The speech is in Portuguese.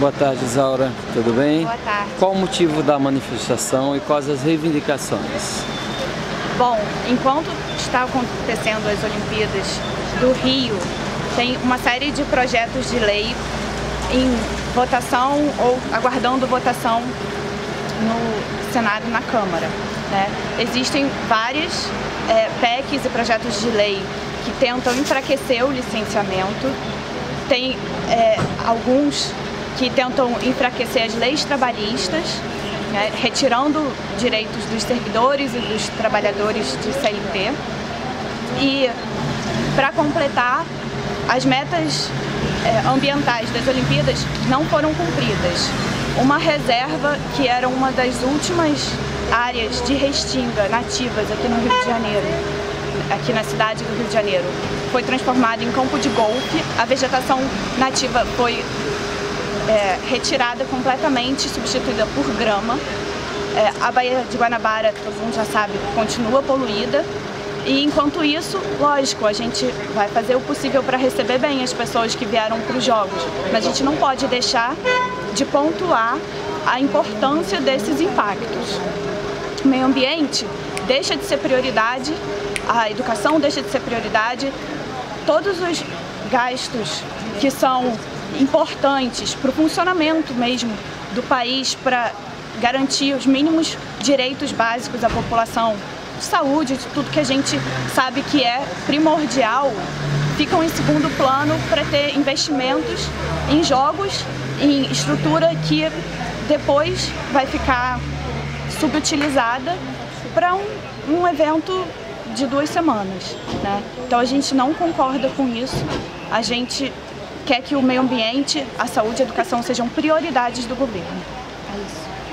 Boa tarde, Isaura. Tudo bem? Boa tarde. Qual o motivo da manifestação e quais as reivindicações? Bom, enquanto está acontecendo as Olimpíadas do Rio, tem uma série de projetos de lei em votação ou aguardando votação no Senado e na Câmara. Né? Existem várias é, PECs e projetos de lei que tentam enfraquecer o licenciamento. Tem é, alguns que tentam enfraquecer as leis trabalhistas, né? retirando direitos dos servidores e dos trabalhadores de CLT. E, para completar, as metas é, ambientais das Olimpíadas não foram cumpridas. Uma reserva que era uma das últimas áreas de restinga nativas aqui no Rio de Janeiro, aqui na cidade do Rio de Janeiro, foi transformada em campo de golfe. A vegetação nativa foi é, retirada completamente, substituída por grama. É, a Baía de Guanabara, todo mundo já sabe, continua poluída. E enquanto isso, lógico, a gente vai fazer o possível para receber bem as pessoas que vieram para os Jogos, mas a gente não pode deixar de pontuar a importância desses impactos. O meio ambiente deixa de ser prioridade, a educação deixa de ser prioridade, todos os gastos que são importantes para o funcionamento mesmo do país, para garantir os mínimos direitos básicos à população, saúde, de tudo que a gente sabe que é primordial, ficam em segundo plano para ter investimentos em jogos, em estrutura que depois vai ficar subutilizada para um, um evento de duas semanas. Né? Então a gente não concorda com isso, a gente quer que o meio ambiente, a saúde e a educação sejam prioridades do governo. É isso.